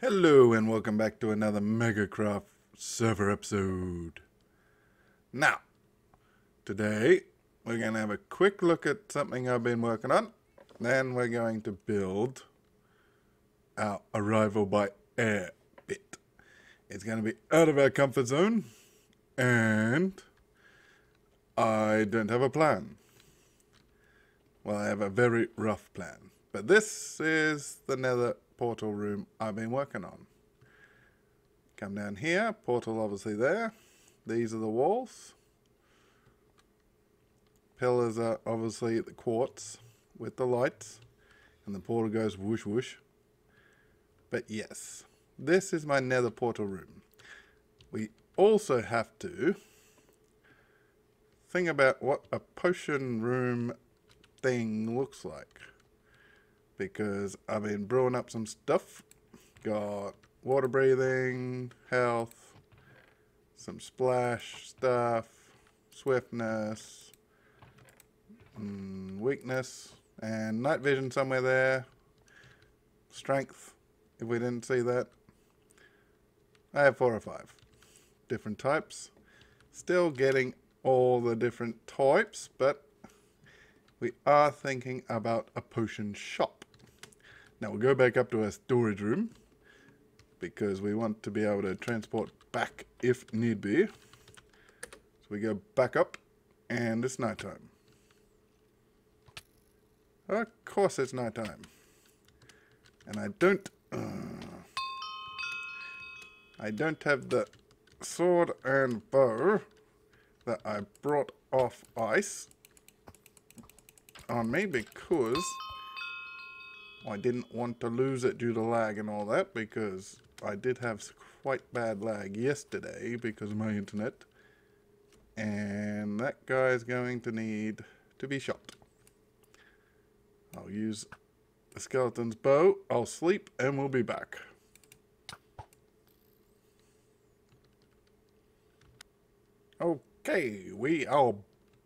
Hello and welcome back to another Mega Craft server episode. Now, today we're going to have a quick look at something I've been working on. Then we're going to build our arrival by air bit. It's going to be out of our comfort zone and I don't have a plan. Well, I have a very rough plan. But this is the nether portal room I've been working on. Come down here, portal obviously there. These are the walls. Pillars are obviously the quartz with the lights. And the portal goes whoosh whoosh. But yes, this is my nether portal room. We also have to think about what a potion room thing looks like because I've been brewing up some stuff. Got water breathing, health, some splash stuff, swiftness, mm, weakness, and night vision somewhere there. Strength, if we didn't see that. I have four or five different types. Still getting all the different types, but we are thinking about a potion shop. Now we'll go back up to our storage room because we want to be able to transport back if need be. So we go back up and it's nighttime. Of course it's nighttime. And I don't... Uh, I don't have the sword and bow that I brought off ice on me because I didn't want to lose it due to lag and all that because I did have quite bad lag yesterday because of my internet. And that guy is going to need to be shot. I'll use the skeleton's bow, I'll sleep, and we'll be back. Okay, we are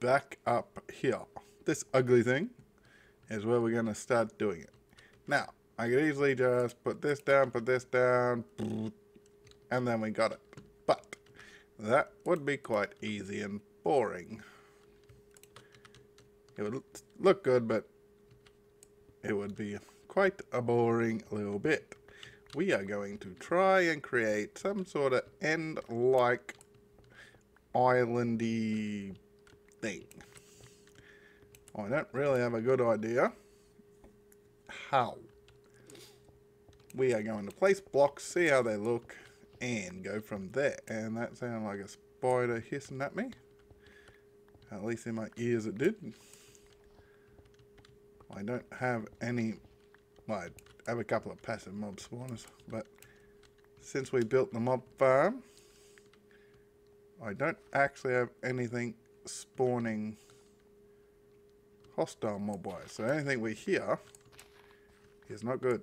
back up here. This ugly thing is where we're going to start doing it. Now, I could easily just put this down, put this down, and then we got it. But that would be quite easy and boring. It would look good, but it would be quite a boring little bit. We are going to try and create some sort of end-like islandy thing. I don't really have a good idea how. We are going to place blocks, see how they look, and go from there. And that sounded like a spider hissing at me. At least in my ears it did. I don't have any... Well, I have a couple of passive mob spawners, but since we built the mob farm, I don't actually have anything spawning hostile mob wise. So anything we hear is not good.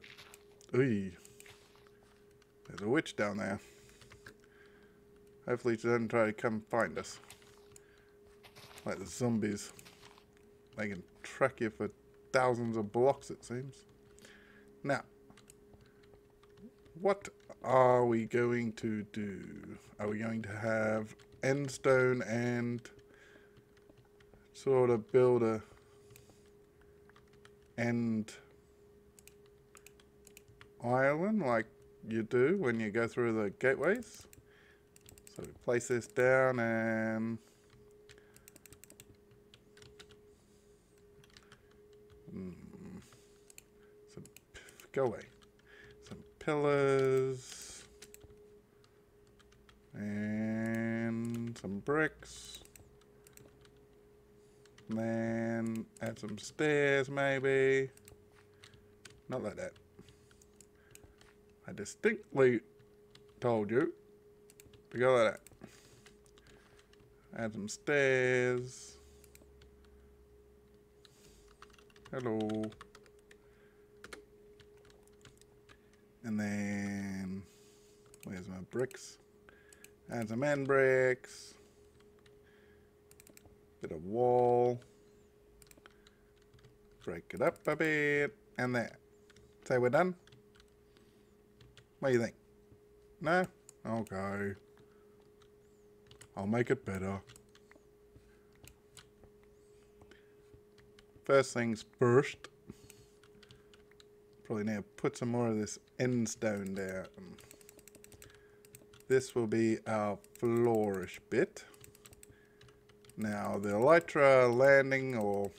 Ooh. There's a witch down there. Hopefully she doesn't try to come find us. Like the zombies. They can track you for thousands of blocks it seems. Now, what are we going to do? Are we going to have endstone and sort of build a end island like you do when you go through the gateways. So we place this down and mm, some go away. Some pillars and some bricks. And then add some stairs maybe. Not like that. I distinctly told you to go like that. Add some stairs. Hello. And then, where's my bricks? Add some end bricks. Bit of wall. Break it up a bit. And there. Say we're done. What do you think? No? Okay. I'll make it better. First things first. Probably need to put some more of this end stone down. This will be our flourish bit. Now the Elytra landing or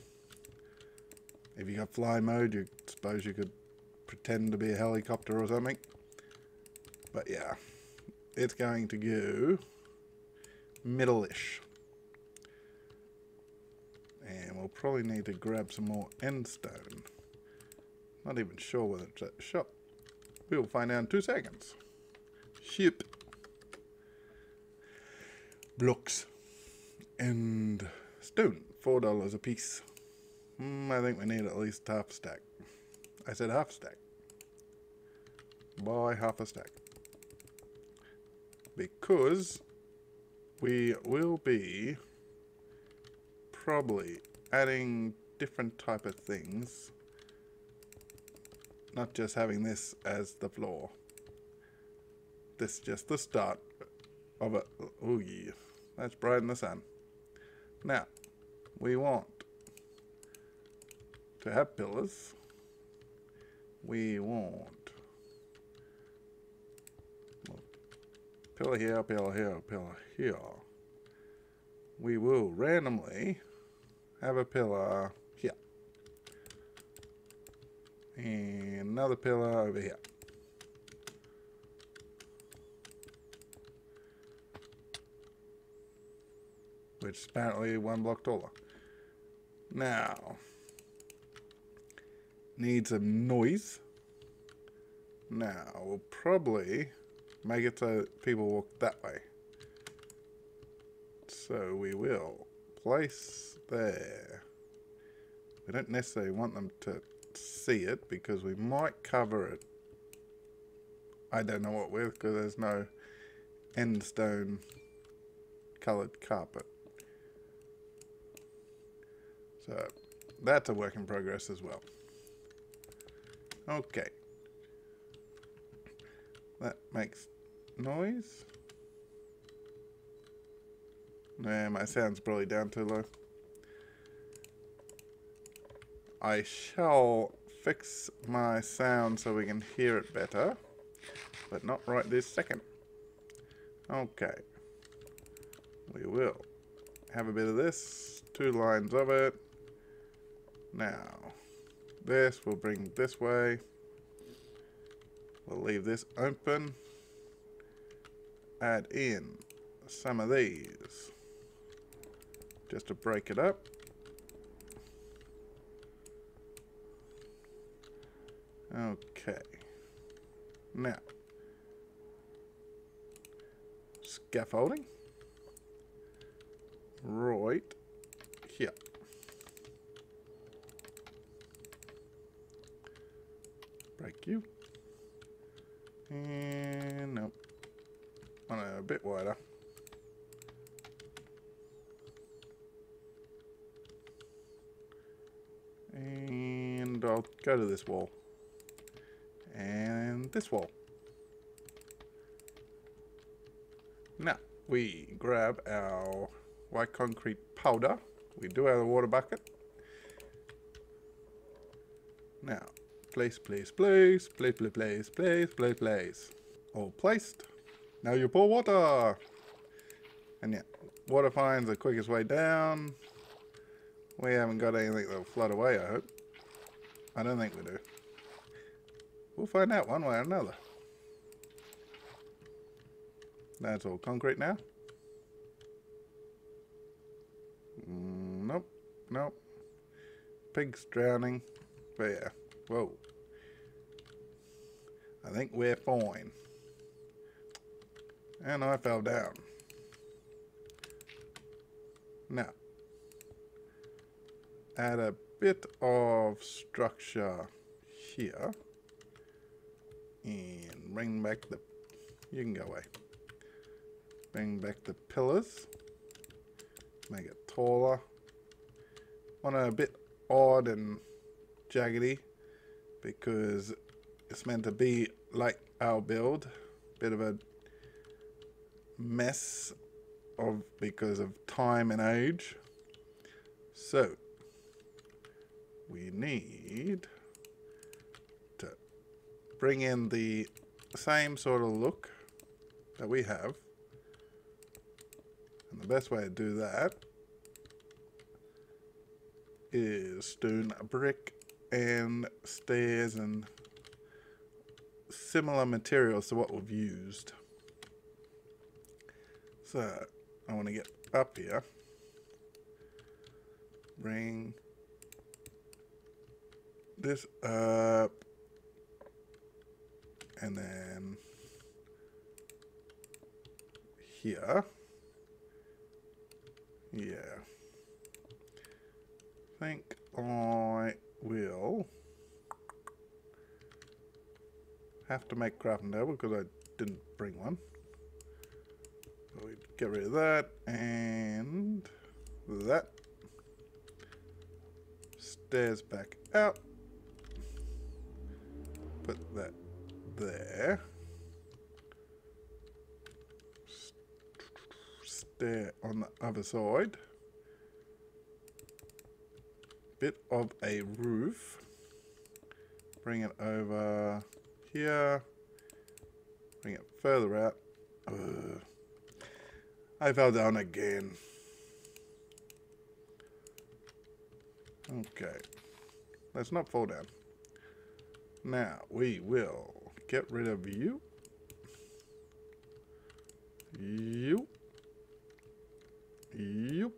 if you got fly mode you suppose you could pretend to be a helicopter or something. But yeah, it's going to go middle-ish. And we'll probably need to grab some more end stone. Not even sure whether it's at the shop. We'll find out in two seconds. Ship. Blocks. End stone. Four dollars a piece. Mm, I think we need at least half a stack. I said half a stack. Buy half a stack. Because we will be probably adding different type of things not just having this as the floor. This is just the start of it oh yeah that's bright in the sun. Now we want to have pillars. We want pillar here pillar here pillar here we will randomly have a pillar here. And another pillar over here. Which is apparently one block taller. Now, need some noise. Now, we'll probably make it so people walk that way. So we will place there. We don't necessarily want them to see it because we might cover it. I don't know what with because there's no end stone coloured carpet. So that's a work in progress as well. Okay. That makes noise. Nah, my sound's probably down too low. I shall fix my sound so we can hear it better, but not right this second. Okay. We will have a bit of this, two lines of it. Now, this we'll bring this way. We'll leave this open. Add in some of these just to break it up. Okay. Now, scaffolding. Right here. Break you. And On a bit wider. And I'll go to this wall. And this wall. Now, we grab our white concrete powder. We do have a water bucket. Now, place, place, place, place, place, place, place, place, place. All placed. Now you pour water. And yeah, water finds the quickest way down. We haven't got anything that'll flood away, I hope. I don't think we do. We'll find out one way or another. That's all concrete now. Mm, nope. Nope. Pig's drowning. But yeah. Whoa. I think we're fine. And I fell down. Now, add a bit of structure here and bring back the you can go away bring back the pillars make it taller want a bit odd and jaggedy because it's meant to be like our build. Bit of a mess of because of time and age. So we need to bring in the same sort of look that we have. And the best way to do that is stone brick and stairs and similar materials to what we've used. So I want to get up here, bring this up, and then here. Yeah. think I will have to make crafting table because I didn't bring one. Get rid of that and that. Stairs back out. Put that there. Stair on the other side. Bit of a roof. Bring it over here. Bring it further out. Ugh. I fell down again. Okay. Let's not fall down. Now, we will get rid of you. You. You.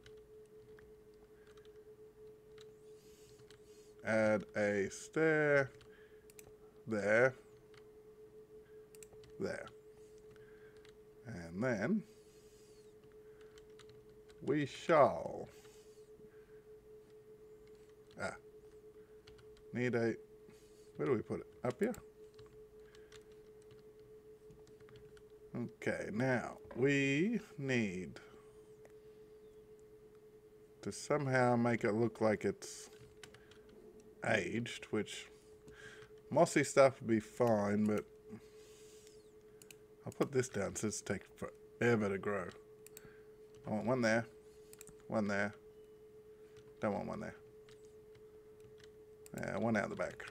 Add a stair there there. And then we shall ah need a where do we put it? Up here? Okay, now we need to somehow make it look like it's aged, which mossy stuff would be fine, but I'll put this down so it's taking forever to grow. I want one there, one there. Don't want one there. Yeah, one out the back.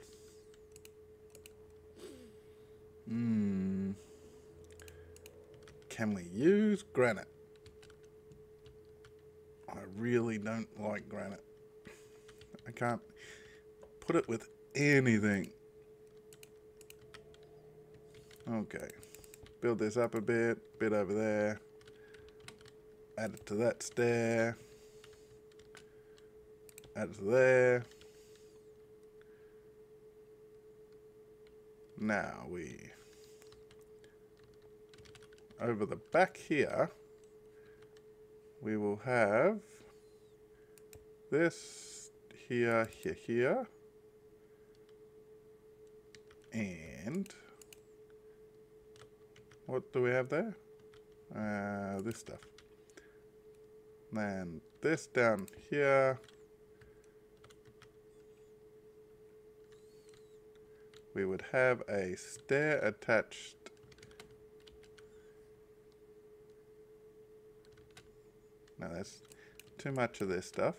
Hmm. Can we use granite? I really don't like granite. I can't put it with anything. Okay build this up a bit, bit over there, add it to that stair, to there. Now we, over the back here, we will have this here, here, here, and what do we have there? Uh, this stuff. Then this down here. We would have a stair attached Now that's too much of this stuff.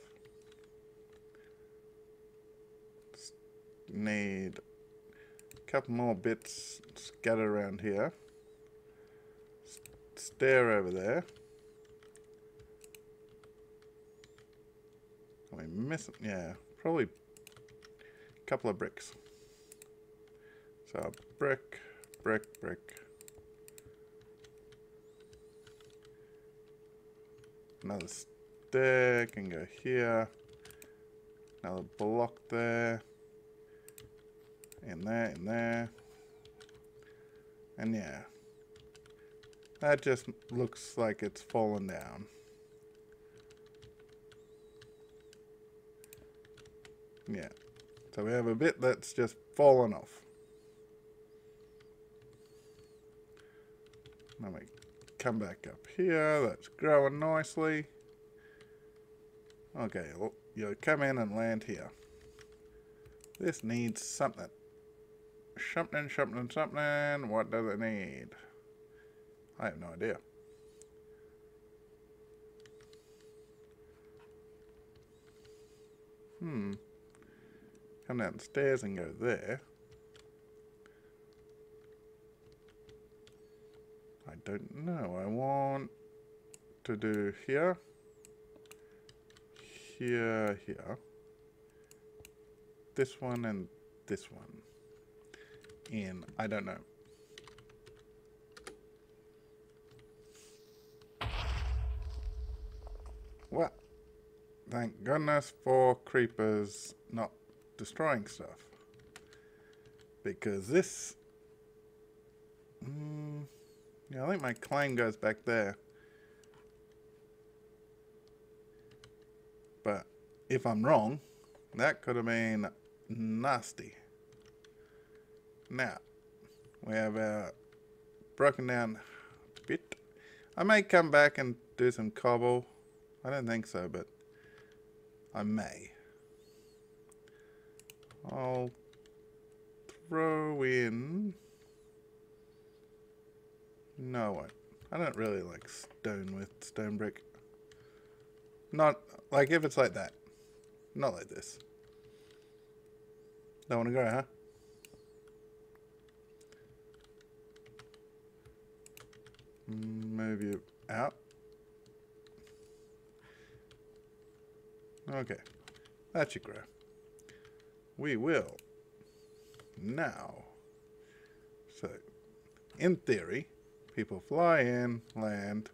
Need a couple more bits scattered around here stair over there. Are we missing? Yeah, probably a couple of bricks. So brick, brick, brick. Another stick can go here. Another block there. In there, in there. And yeah. That just looks like it's fallen down. Yeah. So we have a bit that's just fallen off. Let me come back up here. That's growing nicely. Okay, well, you come in and land here. This needs something something, something, something. What does it need? I have no idea. Hmm. Come down the stairs and go there. Don't know. I want to do here, here, here. This one and this one. In, I don't know. Well, thank goodness for creepers not destroying stuff. Because this... Mm, yeah, I think my claim goes back there. But if I'm wrong, that could have been nasty. Now, we have our broken down bit. I may come back and do some cobble. I don't think so, but I may. I'll throw in... No, what? I don't really like stone with stone brick. Not, like if it's like that. Not like this. Don't want to go, huh? Move you out. Okay. That should grow. We will. Now. So, in theory, people fly in, land.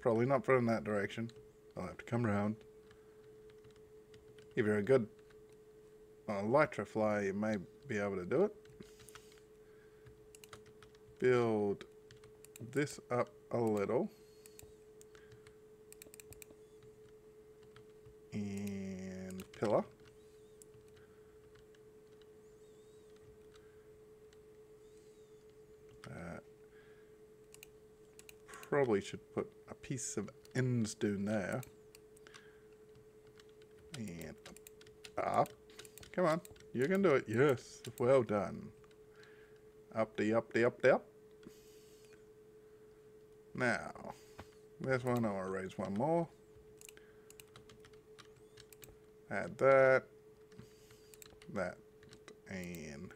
Probably not from that direction. I'll have to come around. If you're a good elytra fly, you may be able to do it. Build this up a little. And pillar. Probably should put a piece of ends down there. And up. Come on. You can do it. Yes. Well done. Up the up the up the up. Now, this one I want to raise one more. Add that. That. And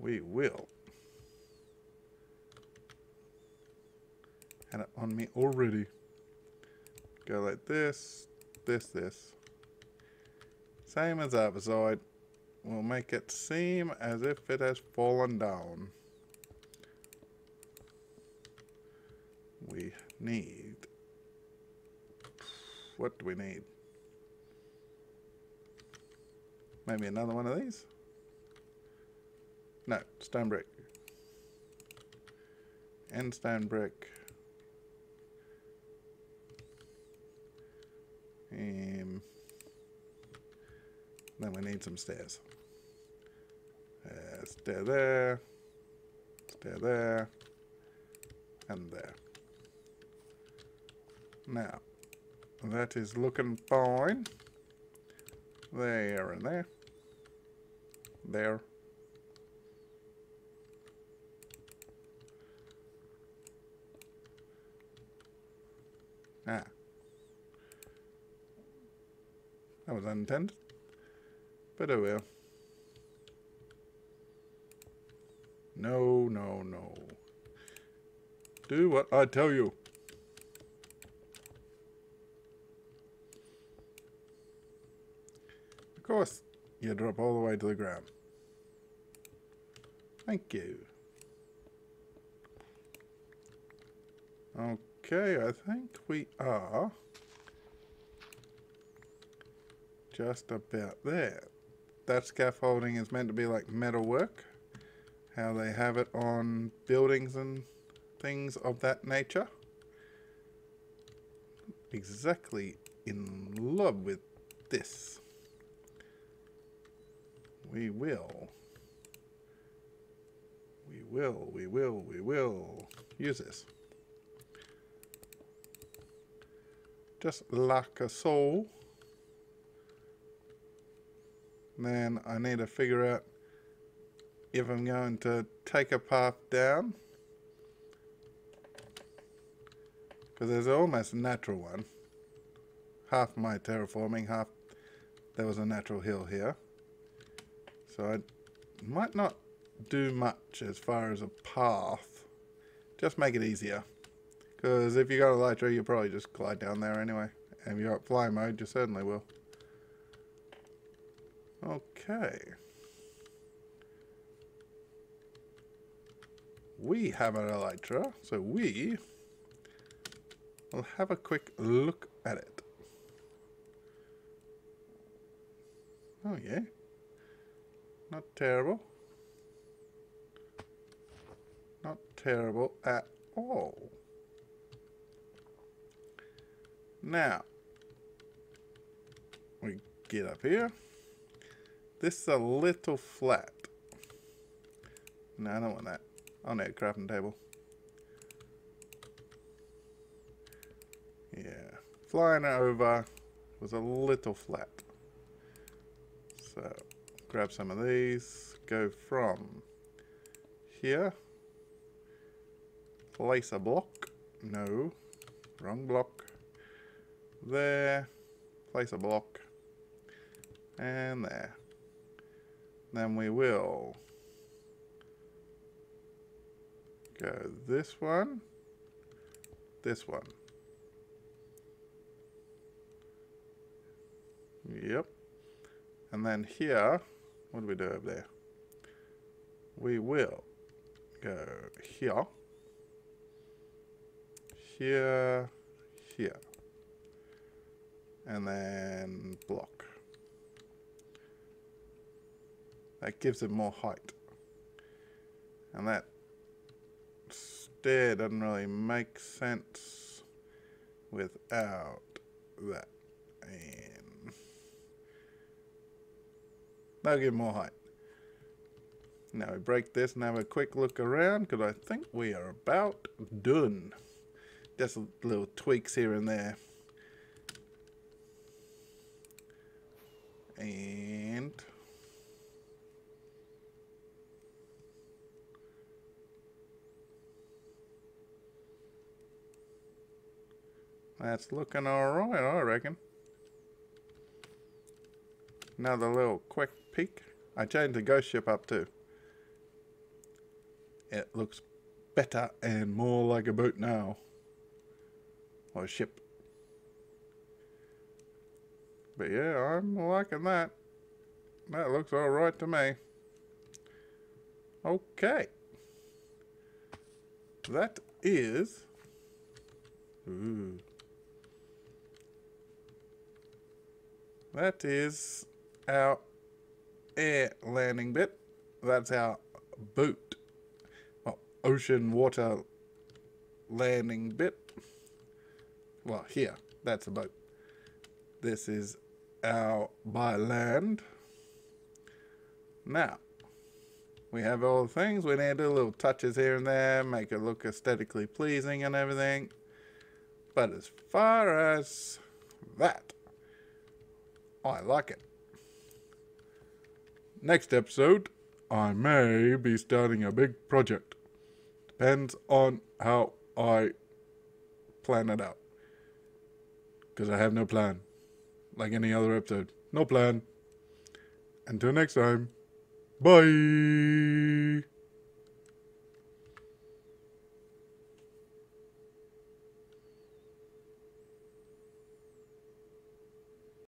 we will. It on me already. Go like this, this, this. Same as the other side. We'll make it seem as if it has fallen down. We need... What do we need? Maybe another one of these? No, stone brick. And stone brick. We need some stairs. Uh, stair there, stair there, and there. Now, that is looking fine. There and there. There. Ah. That was unintended. But oh well. No, no, no. Do what I tell you. Of course, you drop all the way to the ground. Thank you. Okay, I think we are just about there. That scaffolding is meant to be like metal work. How they have it on buildings and things of that nature. Exactly in love with this. We will. We will, we will, we will use this. Just like a soul. And then I need to figure out if I'm going to take a path down. Because there's almost a natural one. Half my terraforming, half there was a natural hill here. So I might not do much as far as a path. Just make it easier. Because if you got a Elytra, you'll probably just glide down there anyway. And if you're at fly mode, you certainly will. Okay. We have an Elytra, so we will have a quick look at it. Oh yeah. Not terrible. Not terrible at all. Now, we get up here. This is a little flat. No, I don't want that. I need a crafting table. Yeah. Flying over was a little flat. So, grab some of these. Go from here. Place a block. No. Wrong block. There. Place a block. And there. Then we will go this one, this one. Yep. And then here, what do we do over there? We will go here, here, here, and then block. That gives it more height. And that stair doesn't really make sense without that. And that'll give more height. Now we break this and have a quick look around because I think we are about done. Just a little tweaks here and there. And That's looking alright, I reckon. Another little quick peek. I changed the ghost ship up too. It looks better and more like a boat now. Or a ship. But yeah, I'm liking that. That looks alright to me. Okay. That is... Ooh. That is our air landing bit. That's our boat. Well, ocean water landing bit. Well, here, that's a boat. This is our by land. Now, we have all the things. We need to do little touches here and there, make it look aesthetically pleasing and everything. But as far as that, I like it. Next episode, I may be starting a big project. Depends on how I plan it out. Because I have no plan. Like any other episode. No plan. Until next time. Bye.